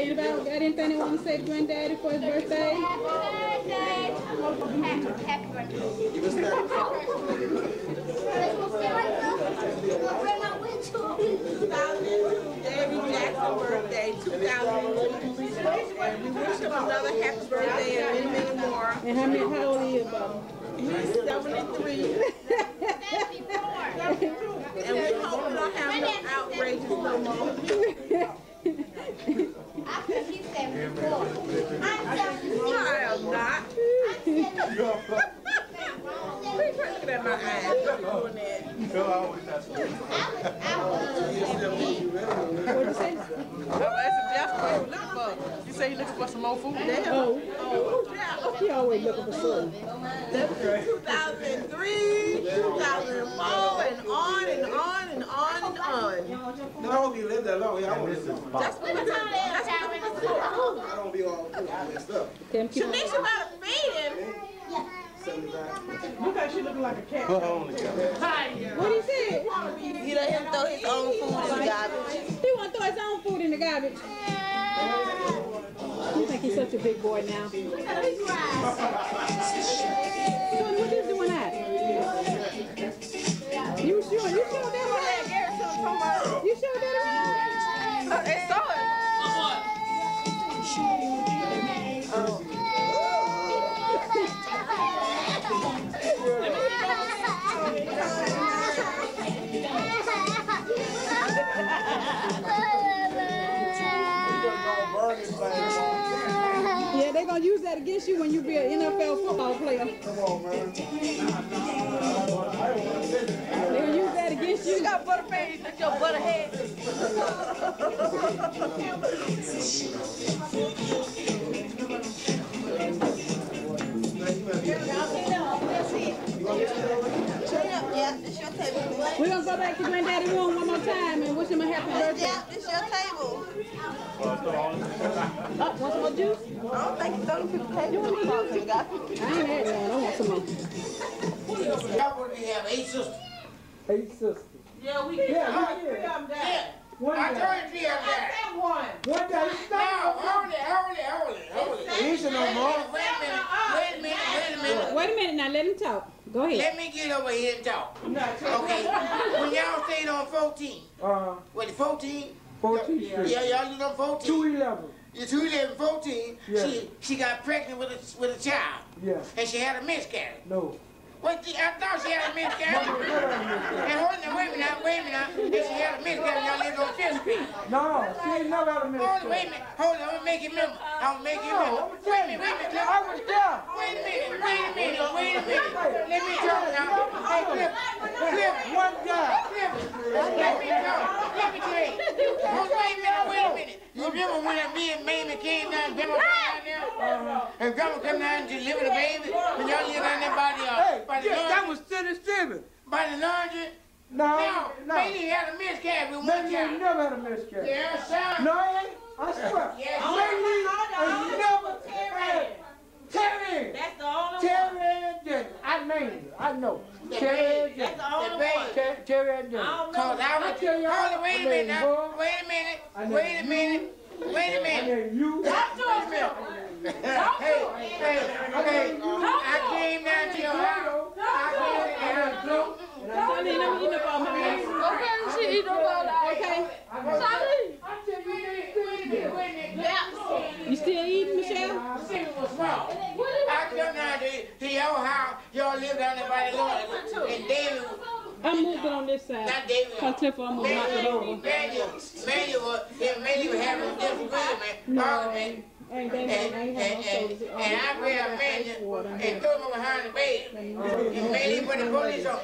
Okay, anybody got anything want to say to granddaddy for his birthday? Davy Jackson birthday, 2002. And we wish him another happy birthday and many, many more. And how many, how old are you, Bubba? He's 73. And we hope we don't have no outrageous no more. I am not. Please look at my eyes. Don't be doing that. What'd you say? That's what you looking for. You say you looking for some more food? Damn. Oh, Oh, yeah. he always looking for something. 2003, 2004, and on and on and on and on. No, I hope you live that long. Yeah, I want to talking That's what we're talking I don't be all messed up. Tanisha about to feed him. 75. Look how she looking like a cat. What he said? You let him throw his own food in the garbage. He want to throw his own food in the garbage. You think he's such a big boy now? Son, what you doing at? That against you when you be an NFL football player. Come on, man. They gonna use that against you. You got butter face, that's your butter head. Yeah, this your table. We're gonna go back to Granddaddy's room one more time and wish him a happy birthday. Yeah, this your table. Oh, want some more juice? I don't think it's other people's table. You want more juice? I ain't had none. I want some more. Y'all would have eight sisters. Eight sisters. Yeah, we Yeah, get yeah. three of them down. One I you three of them that. Say one. One Now, stop. hold it, hold it, hold it, hold it. Ain't no more. Wait a minute, wait a minute, wait a minute. Wait a minute now. Let him talk. Go ahead. Let me get over here and talk. Okay, when y'all stayed on 14, Uh, what, 14? 14th Street. Yeah, y'all lived on 14. 211. You two live 14. Yeah. She she got pregnant with a with a child, Yeah, and she had a miscarriage. no. What? The, I thought she had a miscarriage. No. and hold on, wait a minute, wait a minute. If she had a miscarriage, y'all lived on Fifth Street. No, she ain't never had a Hold on, wait a minute. Hold on, I'm gonna make you remember. I'm gonna make you remember. Wait a minute, wait a minute. I was there. Wait a minute, wait a minute, wait a minute. Let me talk now. Hey, Cliff, Cliff, One guy. Cliff, let me talk. Let me tell you. Hold on, wait a minute, wait a minute. You remember when me and Mamie came down, Grandma came down there? And Grandma come down and deliver the baby? When y'all live down there by the, Hey, uh, by the yeah, that laundry? was City Steven. By the laundry? No, No, no. Mamie had a miscarriage with one Maybe ain't child. never had a miscarriage. Yeah, son. No, it ain't. I swear. Yes, Lately, ain't never had. Terry. That's the only one. Terry and Jenny. I named it. I know. Terry and Jenny. That's the only The one. Ter- Terry and Jenny. I don't Cause know. I I was, tell you, hold on, wait a I minute mean, now, boy, wait a minute, I mean, wait a you- minute, wait a I minute. mean, you. Hey, hey, okay, I came down to your house, I came down to your house. Charlie, let me eat up all my rice. Okay, she eat up all that. Okay. Charlie. I said, wait a minute, wait a minute, wait a minute. You still eating, Michelle? The city was small. I come down to, to your house, y'all live down there by the Lord, and David, I moved it on this side. not David. Cause Cliff almost knocked it over. Manuel, was- yeah, Manuel was having a disagreement, that, And, and, no and, and I grabbed Manny and threw him behind the bed. And Manny put the police on.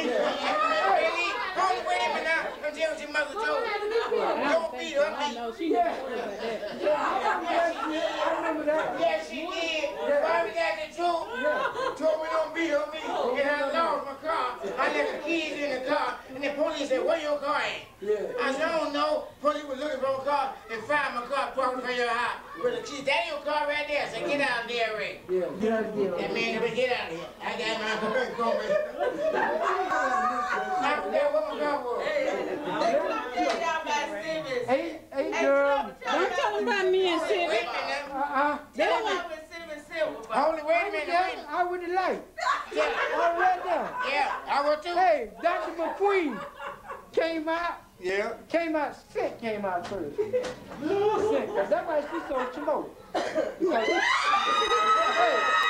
Manny, hold on, wait a minute now. I'm what your mother told you. Don't beat her, I know, she about that. I remember that. Yes, she did. Bobby got the truth. Told me don't beat her, me. Oh, and I lost my car. I left the keys in the car. And the police said, where your car at? Yeah. I said, I don't know. Police was looking for my car and found my car parked from your house. With the keys. That your car right there. I said, get out of there, Ray. Yeah, get out of here. That man, better get out of here. I got my car coming. I forgot what my car was. They come down by Stevens. Eight, eight, there with the light. Yeah, All right there. yeah, I will too. Dr. McQueen came out, Yeah. came out sick, came out first. Sick, cause that's why she so hey, hey,